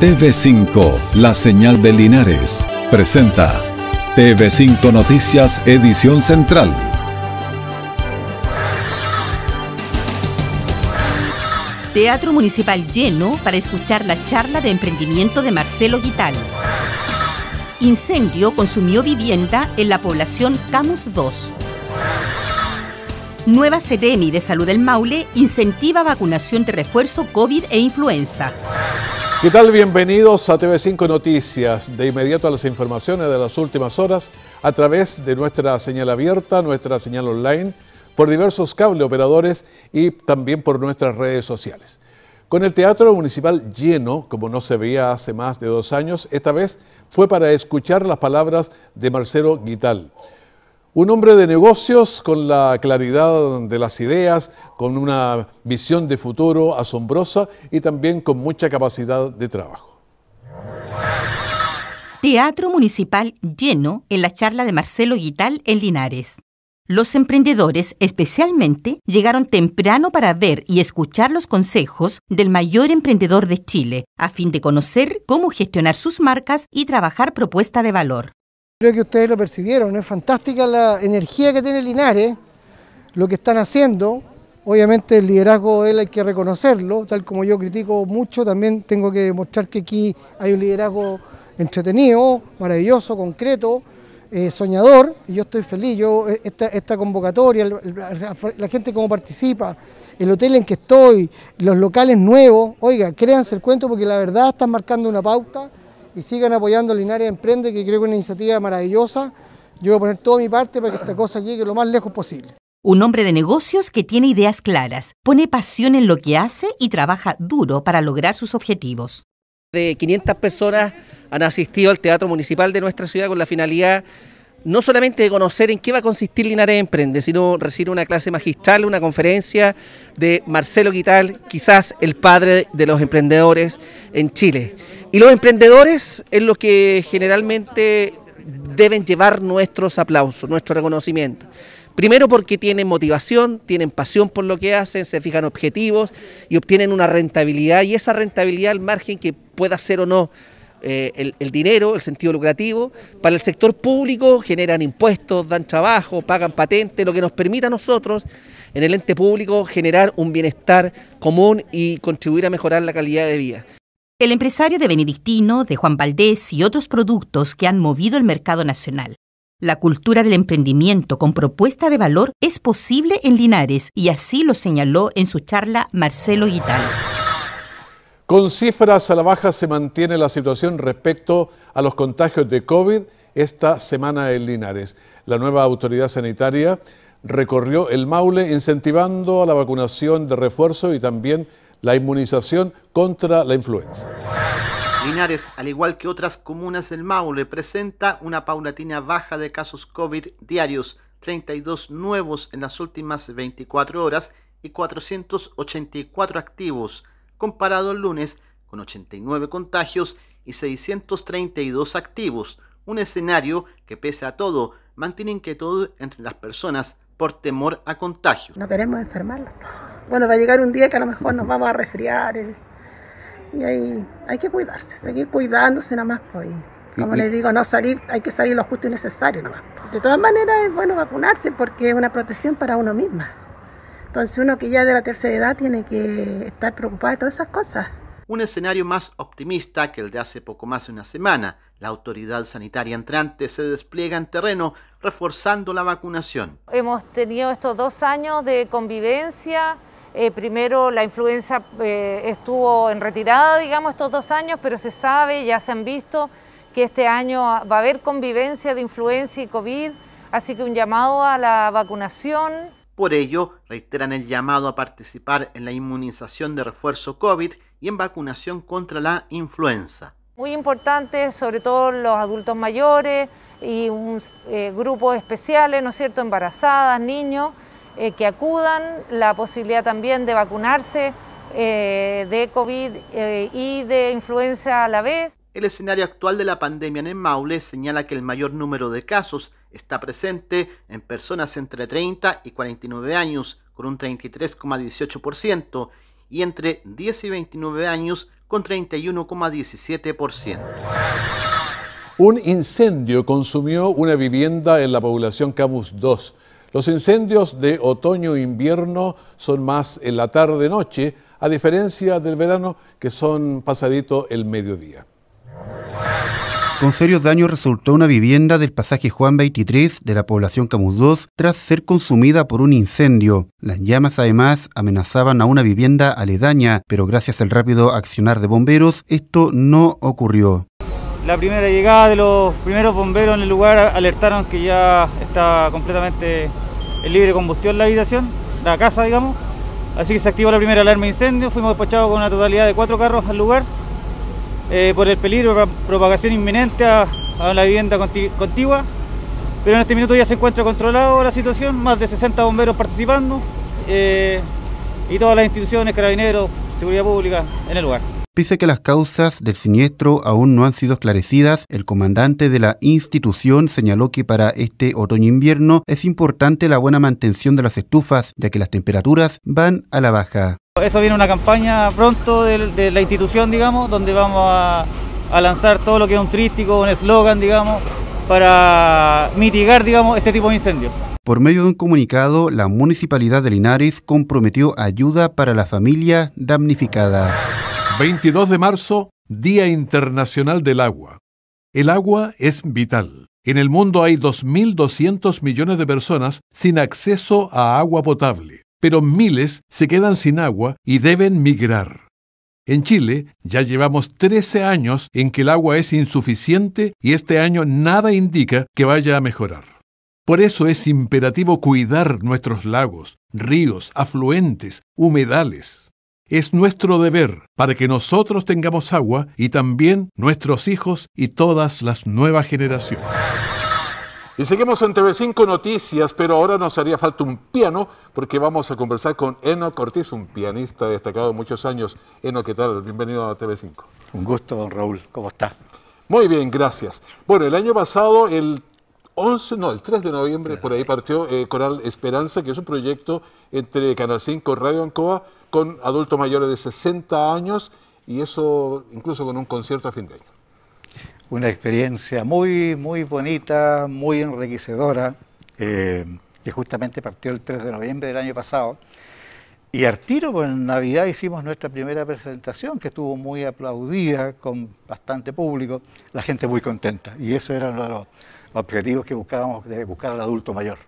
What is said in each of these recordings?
TV5, la señal de Linares, presenta TV5 Noticias, edición central. Teatro Municipal lleno para escuchar la charla de emprendimiento de Marcelo Guital. Incendio consumió vivienda en la población Camus 2. Nueva Seremi de Salud del Maule incentiva vacunación de refuerzo COVID e influenza. ¿Qué tal? Bienvenidos a TV5 Noticias. De inmediato a las informaciones de las últimas horas a través de nuestra señal abierta, nuestra señal online, por diversos cable operadores y también por nuestras redes sociales. Con el Teatro Municipal lleno, como no se veía hace más de dos años, esta vez fue para escuchar las palabras de Marcelo Guital. Un hombre de negocios con la claridad de las ideas, con una visión de futuro asombrosa y también con mucha capacidad de trabajo. Teatro Municipal lleno en la charla de Marcelo Guital en Linares. Los emprendedores especialmente llegaron temprano para ver y escuchar los consejos del mayor emprendedor de Chile, a fin de conocer cómo gestionar sus marcas y trabajar propuesta de valor. Creo que ustedes lo percibieron, es fantástica la energía que tiene Linares, lo que están haciendo. Obviamente el liderazgo él hay que reconocerlo, tal como yo critico mucho, también tengo que demostrar que aquí hay un liderazgo entretenido, maravilloso, concreto, eh, soñador, y yo estoy feliz, yo eh, esta, convocatoria, la, gente como participa, el hotel en que estoy, los locales nuevos, oiga, créanse el cuento porque la verdad están marcando una pauta y sigan apoyando Linares Emprende, que creo que es una iniciativa maravillosa. Yo voy a poner toda mi parte para que esta cosa llegue lo más lejos posible. Un hombre de negocios que tiene ideas claras, pone pasión en lo que hace y trabaja duro para lograr sus objetivos. De 500 personas han asistido al Teatro Municipal de nuestra ciudad con la finalidad no solamente de conocer en qué va a consistir Linares Emprende, sino recibir una clase magistral, una conferencia de Marcelo Quital, quizás el padre de los emprendedores en Chile. Y los emprendedores es lo que generalmente deben llevar nuestros aplausos, nuestro reconocimiento. Primero porque tienen motivación, tienen pasión por lo que hacen, se fijan objetivos y obtienen una rentabilidad y esa rentabilidad al margen que pueda ser o no eh, el, dinero, el sentido lucrativo. Para el sector público generan impuestos, dan trabajo, pagan patentes, lo que nos permite a nosotros en el ente público generar un bienestar común y contribuir a mejorar la calidad de vida. El empresario de Benedictino, de Juan Valdés y otros productos que han movido el mercado nacional. La cultura del emprendimiento con propuesta de valor es posible en Linares y así lo señaló en su charla Marcelo Guital. Con cifras a la baja se mantiene la situación respecto a los contagios de COVID esta semana en Linares. La nueva autoridad sanitaria recorrió el Maule incentivando a la vacunación de refuerzo y también la inmunización contra la influenza. Linares, al igual que otras comunas del Maule, presenta una paulatina baja de casos COVID diarios, 32 nuevos en las últimas 24 horas y 484 activos comparado el lunes con 89 contagios y 632 activos, un escenario que pese a todo mantiene inquietud entre las personas por temor a contagio. No queremos enfermarla. Bueno, va a llegar un día que a lo mejor nos vamos a resfriar eh, y, ahí hay que cuidarse, seguir cuidándose nada más. Pues. Como les digo, no salir, hay que salir lo justo y necesario nada más. De todas maneras es bueno vacunarse porque es una protección para uno misma. Entonces uno que ya de la tercera edad tiene que estar preocupado de todas esas cosas. Un escenario más optimista que el de hace poco más de una semana. La autoridad sanitaria entrante se despliega en terreno reforzando la vacunación. Hemos tenido estos dos años de convivencia. Eh, primero la influenza eh, estuvo en retirada, digamos, estos dos años, pero se sabe, ya se han visto que este año va a haber convivencia de influenza y COVID, así que un llamado a la vacunación. Por ello, reiteran el llamado a participar en la inmunización de refuerzo COVID y en vacunación contra la influenza. Muy importante, sobre todo los adultos mayores y un, eh, grupos especiales, ¿no es cierto?, embarazadas, niños, eh, que acudan, la posibilidad también de vacunarse eh, de COVID y de influenza a la vez. El escenario actual de la pandemia en el Maule señala que el mayor número de casos está presente en personas entre 30 y 49 años, con un 33,18%, y entre 10 y 29 años, con 31,17%. Un incendio consumió una vivienda en la población Camus 2. Los incendios de otoño e invierno son más en la tarde-noche, a diferencia del verano que son pasadito el mediodía. Con serios daños resultó una vivienda del pasaje Juan 23 de la población Camus 2 tras ser consumida por un incendio. Las llamas además amenazaban a una vivienda aledaña, pero gracias al rápido accionar de bomberos esto no ocurrió. La primera llegada de los primeros bomberos en el lugar alertaron que ya está completamente en libre combustión la habitación, la casa digamos. Así que se activó la primera alarma de incendio, fuimos despachados con una totalidad de cuatro carros al lugar eh, por el peligro de propagación inminente a, la vivienda contigua. Pero en este minuto ya se encuentra controlado la situación, más de 60 bomberos participando eh, y todas las instituciones, carabineros, seguridad pública en el lugar. Pese a que las causas del siniestro aún no han sido esclarecidas, el comandante de la institución señaló que para este otoño-invierno es importante la buena mantención de las estufas, ya que las temperaturas van a la baja. Eso viene una campaña pronto de, la institución, digamos, donde vamos a, lanzar todo lo que es un trístico, un eslogan, digamos, para mitigar, digamos, este tipo de incendios. Por medio de un comunicado, la Municipalidad de Linares comprometió ayuda para la familia damnificada. 22 de marzo, Día Internacional del Agua. El agua es vital. En el mundo hay 2.200 millones de personas sin acceso a agua potable pero miles se quedan sin agua y deben migrar. En Chile ya llevamos 13 años en que el agua es insuficiente y este año nada indica que vaya a mejorar. Por eso es imperativo cuidar nuestros lagos, ríos, afluentes, humedales. Es nuestro deber para que nosotros tengamos agua y también nuestros hijos y todas las nuevas generaciones. Y seguimos en TV5 Noticias, pero ahora nos haría falta un piano porque vamos a conversar con Eno Cortés, un pianista destacado de muchos años. Eno, ¿qué tal? Bienvenido a TV5. Un gusto, don Raúl. ¿Cómo está? Muy bien, gracias. Bueno, el año pasado, el 11, no, el 3 de noviembre, por ahí partió eh, Coral Esperanza, que es un proyecto entre Canal 5 y Radio Ancoa con adultos mayores de 60 años y eso incluso con un concierto a fin de año una experiencia muy, muy bonita, muy enriquecedora, eh, que justamente partió el 3 de noviembre del año pasado. Y al tiro, pues en Navidad hicimos nuestra primera presentación, que estuvo muy aplaudida, con bastante público, la gente muy contenta. Y eso era uno de los objetivos que buscábamos, de buscar al adulto mayor.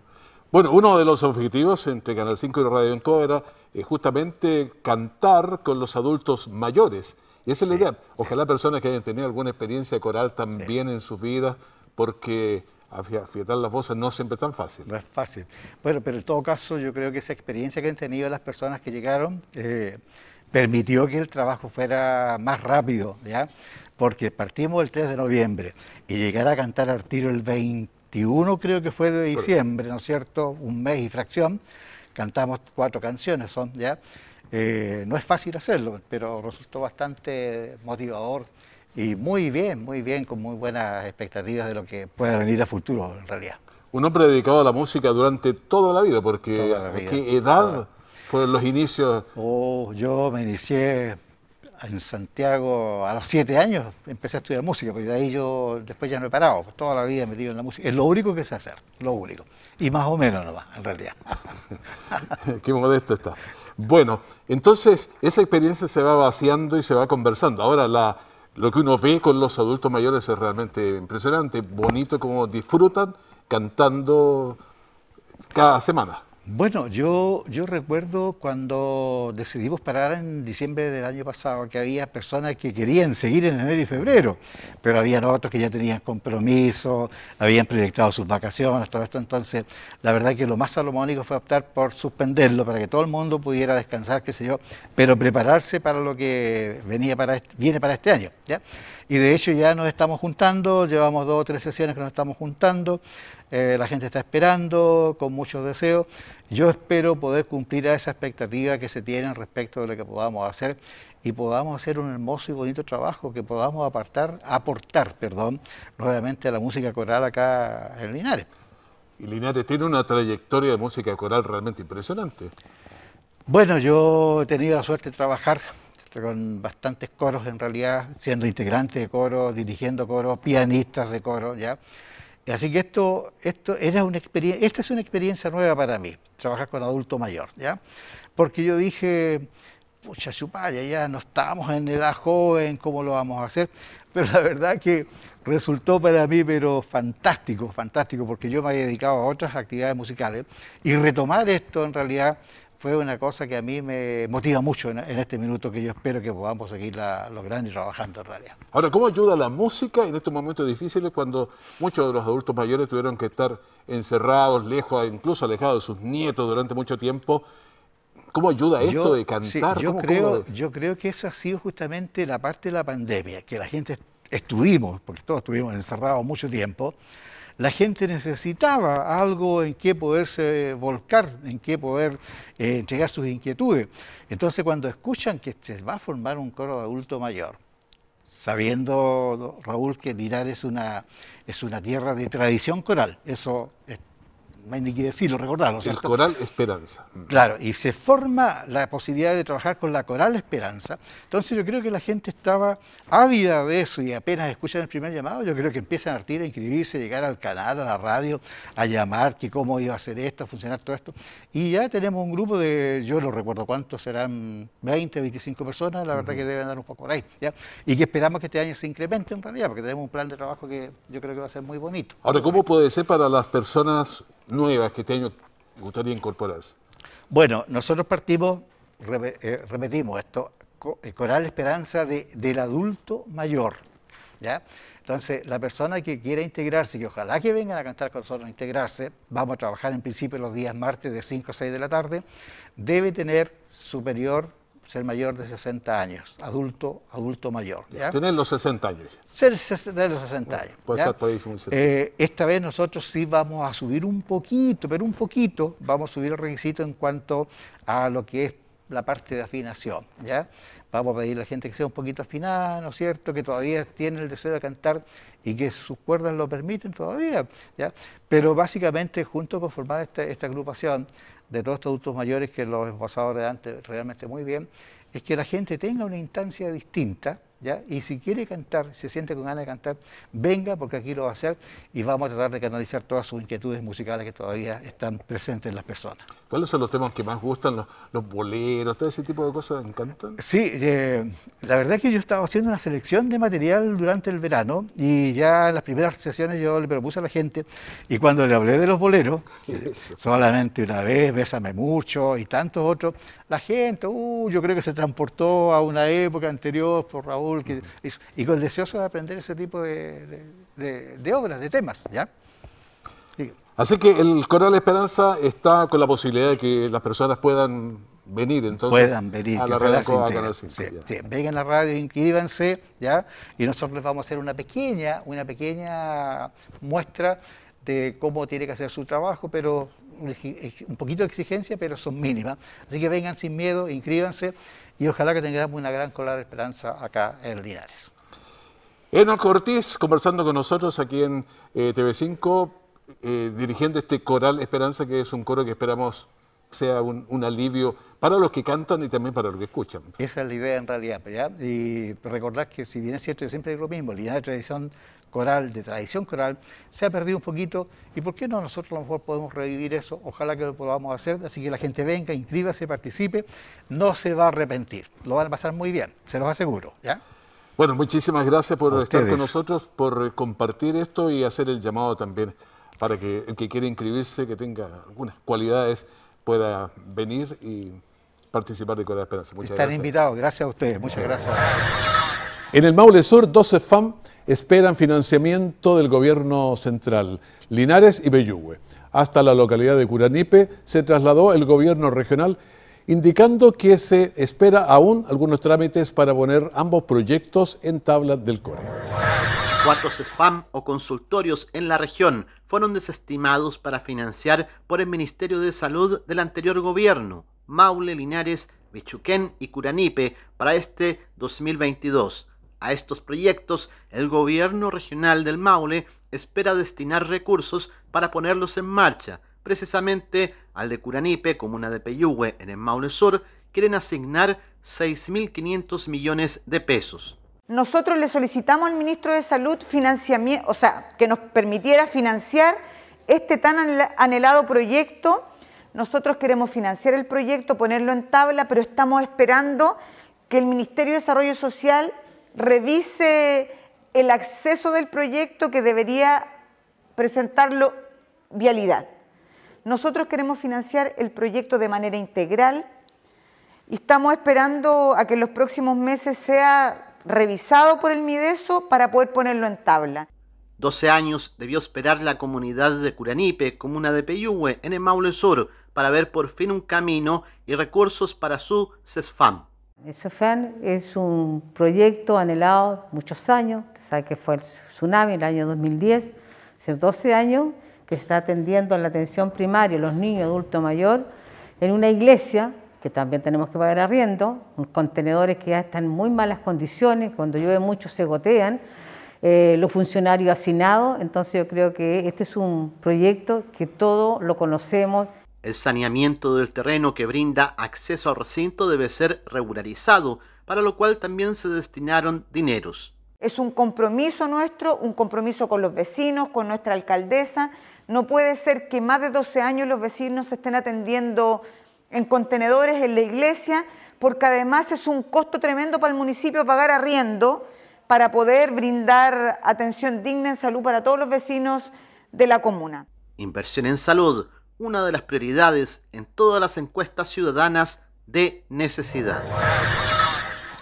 Bueno, uno de los objetivos entre Canal 5 y Radio Enco era eh, justamente cantar con los adultos mayores. Y esa es la idea. Ojalá personas que hayan tenido alguna experiencia coral también en sus vidas, porque afiatar las voces no siempre es tan fácil. No es fácil. Bueno, pero en todo caso yo creo que esa experiencia que han tenido las personas que llegaron eh, permitió que el trabajo fuera más rápido, ¿ya? Porque partimos el 3 de noviembre y llegar a cantar al tiro el 21 creo que fue de diciembre, ¿no es cierto? Un mes y fracción. Cantamos cuatro canciones, son, ¿ya? Eh, no es fácil hacerlo, pero resultó bastante motivador y muy bien, muy bien, con muy buenas expectativas de lo que pueda venir a futuro en realidad. Un hombre dedicado a la música durante toda la vida, porque ¿a qué edad fueron los inicios? Oh, yo me inicié en Santiago a los siete años, empecé a estudiar música, porque de ahí yo después ya no he parado, toda la vida metido en la música. Es lo único que sé hacer, lo único. Y más o menos nomás, en realidad. qué modesto está. Bueno, entonces esa experiencia se va vaciando y se va conversando. Ahora, la, lo que uno ve con los adultos mayores es realmente impresionante, bonito como disfrutan cantando cada semana. Bueno, yo, yo recuerdo cuando decidimos parar en diciembre del año pasado que había personas que querían seguir en enero y febrero, pero habían otros que ya tenían compromiso, habían proyectado sus vacaciones, todo esto. Entonces, la verdad que lo más salomónico fue optar por suspenderlo para que todo el mundo pudiera descansar, qué sé yo, pero prepararse para lo que venía para viene para este año. ¿ya? Y de hecho ya nos estamos juntando, llevamos dos o tres sesiones que nos estamos juntando, eh, la gente está esperando con muchos deseos. Yo espero poder cumplir a esa expectativa que se tiene respecto de lo que podamos hacer y podamos hacer un hermoso y bonito trabajo, que podamos apartar, aportar perdón, nuevamente a la música coral acá en Linares. Y Linares tiene una trayectoria de música coral realmente impresionante. Bueno, yo he tenido la suerte de trabajar con bastantes coros en realidad, siendo integrante de coro, dirigiendo coro, pianistas de coro, ¿ya? Así que esto, esto era una experiencia, esta es una experiencia nueva para mí, trabajar con adulto mayor, ¿ya? Porque yo dije, pucha, chupaya, ya no estamos en edad joven, ¿cómo lo vamos a hacer? Pero la verdad que resultó para mí, pero fantástico, fantástico, porque yo me había dedicado a otras actividades musicales y retomar esto en realidad fue una cosa que a mí me motiva mucho en, este minuto que yo espero que podamos seguir logrando y trabajando en realidad. Ahora, ¿cómo ayuda la música en estos momentos difíciles cuando muchos de los adultos mayores tuvieron que estar encerrados, lejos, incluso alejados de sus nietos durante mucho tiempo? ¿Cómo ayuda esto de cantar? yo, creo, yo creo que eso ha sido justamente la parte de la pandemia, que la gente estuvimos, porque todos estuvimos encerrados mucho tiempo, la gente necesitaba algo en que poderse volcar, en que poder eh, entregar sus inquietudes. Entonces cuando escuchan que se va a formar un coro de adulto mayor, sabiendo, Raúl, que Linares es una, es una tierra de tradición coral, eso no hay ni que decirlo, recordarlo. El Coral Esperanza. Mm. Claro, y se forma la posibilidad de trabajar con la Coral Esperanza. Entonces yo creo que la gente estaba ávida de eso y apenas escuchan el primer llamado, yo creo que empiezan a artir, a inscribirse, llegar al canal, a la radio, a llamar, que cómo iba a hacer esto, a funcionar todo esto. Y ya tenemos un grupo de, yo no recuerdo cuántos, serán 20, 25 personas, la verdad que deben dar un poco por ahí. ¿ya? Y que esperamos que este año se incremente en realidad, porque tenemos un plan de trabajo que yo creo que va a ser muy bonito. Ahora, ¿cómo puede ser para las personas nuevas que este año gustaría incorporarse? Bueno, nosotros partimos, eh, repetimos esto, eh, Coral Esperanza de, del adulto mayor. ¿ya? Entonces, la persona que quiera integrarse, que ojalá que vengan a cantar con nosotros a integrarse, vamos a trabajar en principio los días martes de 5 a 6 de la tarde, debe tener superior ser mayor de 60 años, adulto, adulto mayor. ¿ya? Tener los 60 años. Ser de los 60 años. Puede estar por ahí eh, esta vez nosotros sí vamos a subir un poquito, pero un poquito, vamos a subir el requisito en cuanto a lo que es la parte de afinación. ¿ya? Vamos a pedir a la gente que sea un poquito afinada, ¿no es cierto? Que todavía tiene el deseo de cantar y que sus cuerdas lo permiten todavía. ¿ya? Pero básicamente, junto con formar esta, esta agrupación, de todos estos adultos mayores que los hemos pasado realmente muy bien, es que la gente tenga una instancia distinta y si quiere cantar, se siente con ganas de cantar, venga porque aquí lo va a hacer y vamos a tratar de canalizar todas sus inquietudes musicales que todavía están presentes en las personas. ¿Cuáles son los temas que más gustan? ¿Los, boleros? ¿Todo ese tipo de cosas encantan? Sí, eh, la verdad es que yo estaba haciendo una selección de material durante el verano y ya en las primeras sesiones yo le propuse a la gente y cuando le hablé de los boleros, solamente una vez, Bésame mucho y tantos otros, la gente, uh, yo creo que se transportó a una época anterior por Raúl y con el deseoso de aprender ese tipo de, obras, de temas, ¿ya? Así que el Coral Esperanza está con la posibilidad de que las personas puedan venir entonces puedan venir, a la radio a sí, sí, vengan a la radio, inscríbanse, ¿ya? Y nosotros les vamos a hacer una pequeña, una pequeña muestra de cómo tiene que hacer su trabajo, pero un poquito de exigencia, pero son mínimas. Así que vengan sin miedo, inscríbanse y ojalá que tengamos una gran colar esperanza acá en Linares. Eno Cortés, conversando con nosotros aquí en eh, TV5, eh, dirigiendo este coral Esperanza, que es un coro que esperamos sea un, alivio para los que cantan y también para los que escuchan. Esa es la idea en realidad, ¿ya? y recordar que si bien es cierto, siempre digo lo mismo, Linares tradición coral, de tradición coral, se ha perdido un poquito y por qué no nosotros a lo mejor podemos revivir eso, ojalá que lo podamos hacer, así que la gente venga, inscríbase, participe, no se va a arrepentir, lo van a pasar muy bien, se los aseguro, ¿ya? Bueno, muchísimas gracias por estar con nosotros, por compartir esto y hacer el llamado también para que el que quiera inscribirse, que tenga algunas cualidades, pueda venir y participar de Coral Esperanza. Muchas Están invitados, gracias a ustedes, muchas gracias. En el Maule Sur, 12 FAM esperan financiamiento del gobierno central, Linares y Peyúgue. Hasta la localidad de Curanipe se trasladó el gobierno regional indicando que se espera aún algunos trámites para poner ambos proyectos en tabla del core. ¿Cuántos spam o consultorios en la región fueron desestimados para financiar por el Ministerio de Salud del anterior gobierno, Maule, Linares, Michuquén y Curanipe, para este 2022? A estos proyectos, el gobierno regional del Maule espera destinar recursos para ponerlos en marcha. Precisamente al de Curanipe, comuna de Peyúgue, en el Maule Sur, quieren asignar 6.500 millones de pesos. Nosotros le solicitamos al ministro de Salud financiamiento, que nos permitiera financiar este tan anhelado proyecto. Nosotros queremos financiar el proyecto, ponerlo en tabla, pero estamos esperando que el Ministerio de Desarrollo Social revise el acceso del proyecto que debería presentarlo vialidad. Nosotros queremos financiar el proyecto de manera integral y estamos esperando a que en los próximos meses sea revisado por el Mideso para poder ponerlo en tabla. 12 años debió esperar la comunidad de Curanipe, comuna de Peyúgue, en el Maule Sur, para ver por fin un camino y recursos para su CESFAM. El CESFAM es un proyecto anhelado muchos años, sabe que fue el tsunami en el año 2010, hace 12 años, que se está atendiendo a la atención primaria, los niños, adultos mayor, en una iglesia que también tenemos que pagar arriendo, contenedores que ya están en muy malas condiciones, cuando llueve mucho se gotean, eh, los funcionarios hacinados, entonces yo creo que este es un proyecto que todos lo conocemos. El saneamiento del terreno que brinda acceso al recinto debe ser regularizado, para lo cual también se destinaron dineros. Es un compromiso nuestro, un compromiso con los vecinos, con nuestra alcaldesa. No puede ser que más de 12 años los vecinos estén atendiendo en contenedores en la iglesia, porque además es un costo tremendo para el municipio pagar arriendo para poder brindar atención digna en salud para todos los vecinos de la comuna. Inversión en salud, una de las prioridades en todas las encuestas ciudadanas de necesidad.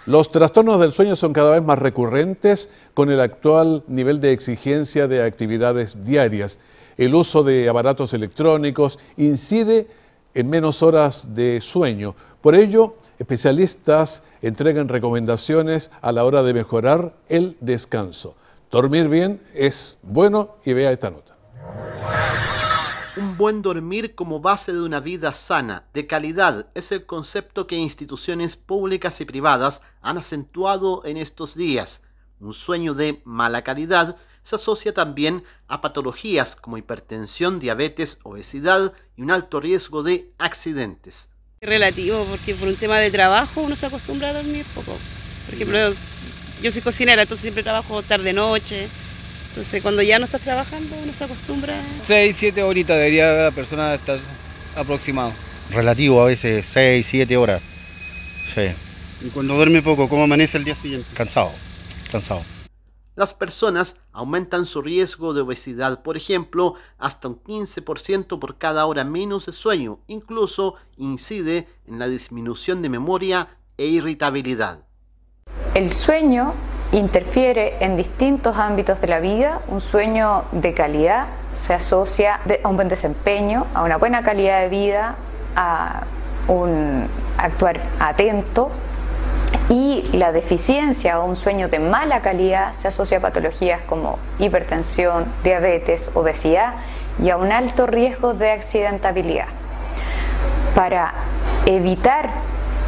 Los trastornos del sueño son cada vez más recurrentes con el actual nivel de exigencia de actividades diarias. El uso de aparatos electrónicos incide en menos horas de sueño. Por ello, especialistas entregan recomendaciones a la hora de mejorar el descanso. Dormir bien es bueno y vea esta nota. Un buen dormir como base de una vida sana, de calidad, es el concepto que instituciones públicas y privadas han acentuado en estos días. Un sueño de mala calidad se asocia también a patologías como hipertensión, diabetes, obesidad y un alto riesgo de accidentes. Relativo, porque por un tema de trabajo uno se acostumbra a dormir poco. Por ejemplo, yo soy cocinera, entonces siempre trabajo tarde-noche. Entonces cuando ya no estás trabajando uno se acostumbra. Seis, siete horitas debería la persona estar aproximado. Relativo, a veces seis, siete horas. Sí. Y cuando duerme poco, ¿cómo amanece el día siguiente? Cansado, cansado las personas aumentan su riesgo de obesidad, por ejemplo, hasta un 15% por cada hora menos de sueño, incluso incide en la disminución de memoria e irritabilidad. El sueño interfiere en distintos ámbitos de la vida. Un sueño de calidad se asocia a un buen desempeño, a una buena calidad de vida, a un actuar atento, y la deficiencia o un sueño de mala calidad se asocia a patologías como hipertensión, diabetes, obesidad y a un alto riesgo de accidentabilidad. Para evitar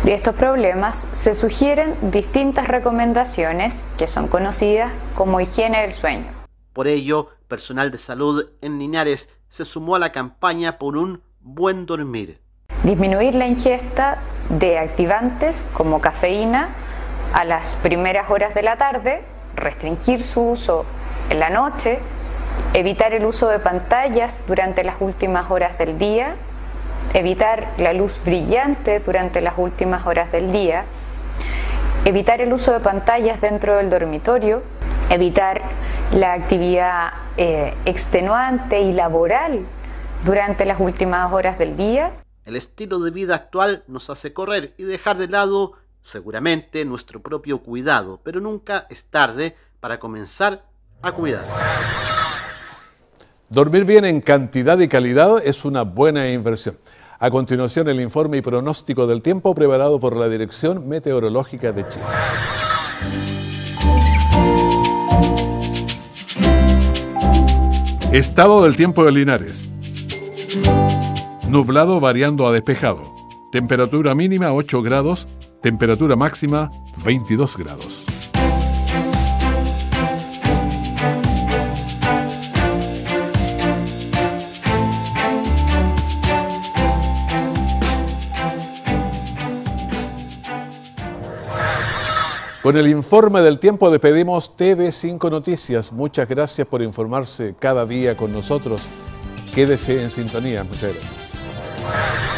estos problemas se sugieren distintas recomendaciones que son conocidas como higiene del sueño. Por ello, personal de salud en Linares se sumó a la campaña por un buen dormir. Disminuir la ingesta de activantes como cafeína a las primeras horas de la tarde, restringir su uso en la noche, evitar el uso de pantallas durante las últimas horas del día, evitar la luz brillante durante las últimas horas del día, evitar el uso de pantallas dentro del dormitorio, evitar la actividad eh, extenuante y laboral durante las últimas horas del día. El estilo de vida actual nos hace correr y dejar de lado seguramente nuestro propio cuidado, pero nunca es tarde para comenzar a cuidar. Dormir bien en cantidad y calidad es una buena inversión. A continuación, el informe y pronóstico del tiempo preparado por la Dirección Meteorológica de Chile. Estado del tiempo de Linares. Nublado variando a despejado. Temperatura mínima 8 grados, temperatura máxima 22 grados. Con el informe del tiempo despedimos TV5 Noticias. Muchas gracias por informarse cada día con nosotros. Quédese en sintonía. Muchas gracias. Wow.